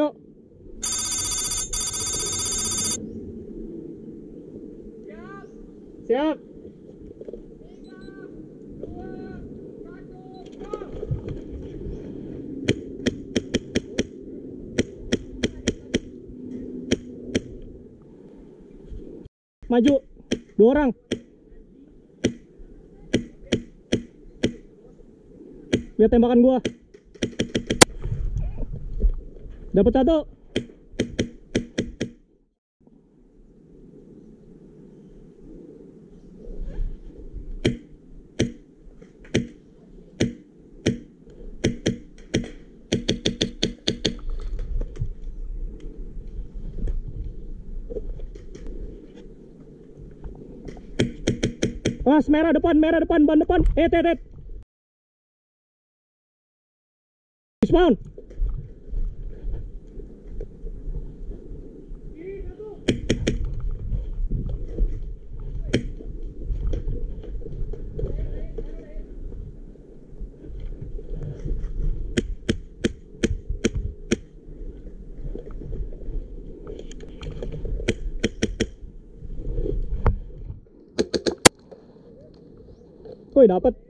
Ayo. Siap. Maju. Dua orang. Lihat tembakan gua. Dapat satu. Mas merah depan, merah depan, ban depan. Eh, tet, tet. Dismount. Woi, dapat.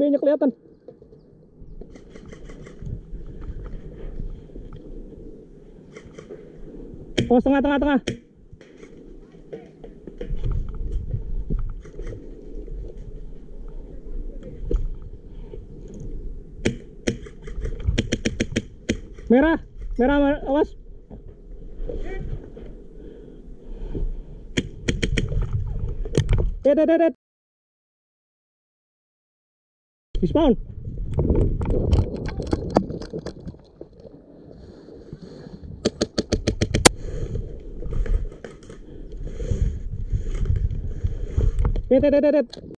TB-nya kelihatan. Oh, tengah, tengah, tengah. Merah, merah, merah, awas. Eh, eh, eh. Respawn. Wait, wait.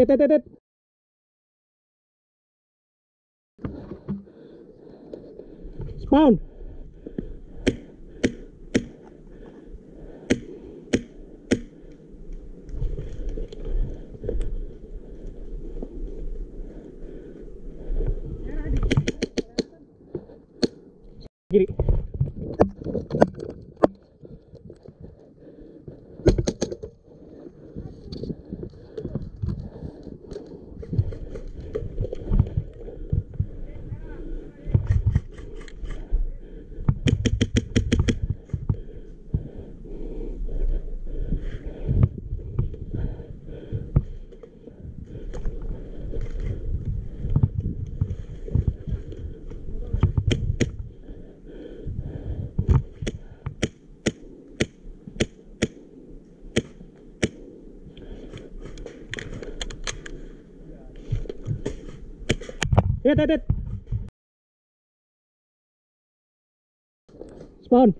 Hit, hit, hit. Spawn. Dead, dead, dead. Spawn.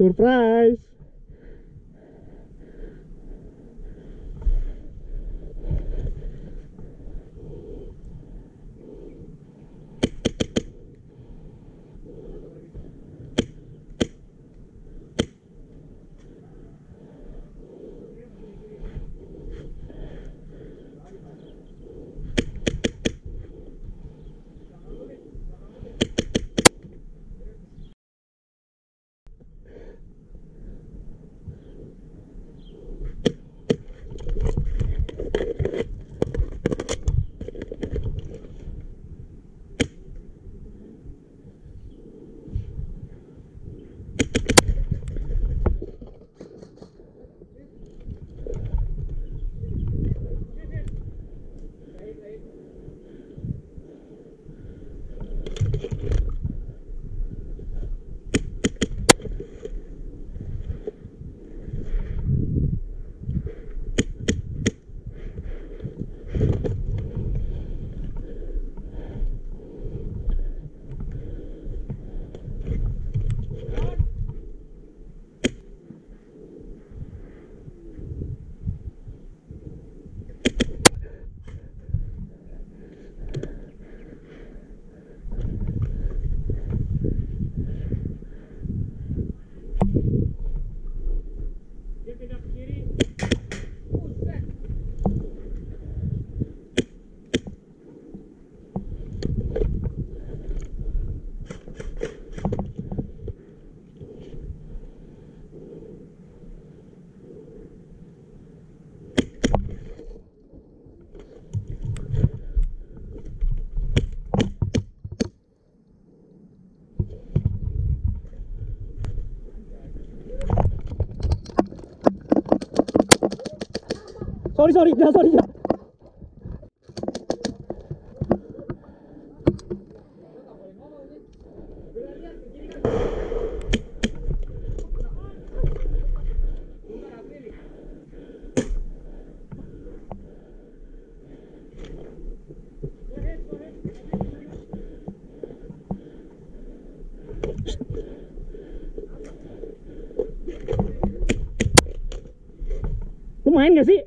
Surprise. Sorry, sorry, ya, sorry, ya. Lu main gak sih?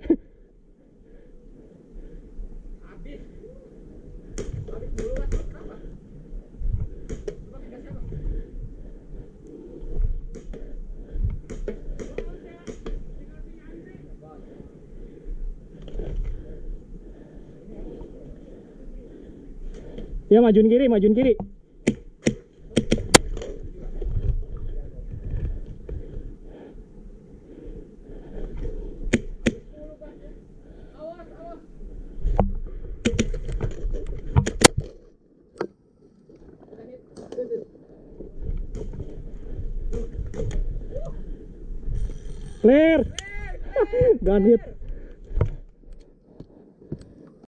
Ya majuin kiri, majuin kiri. Clear. Gak hit.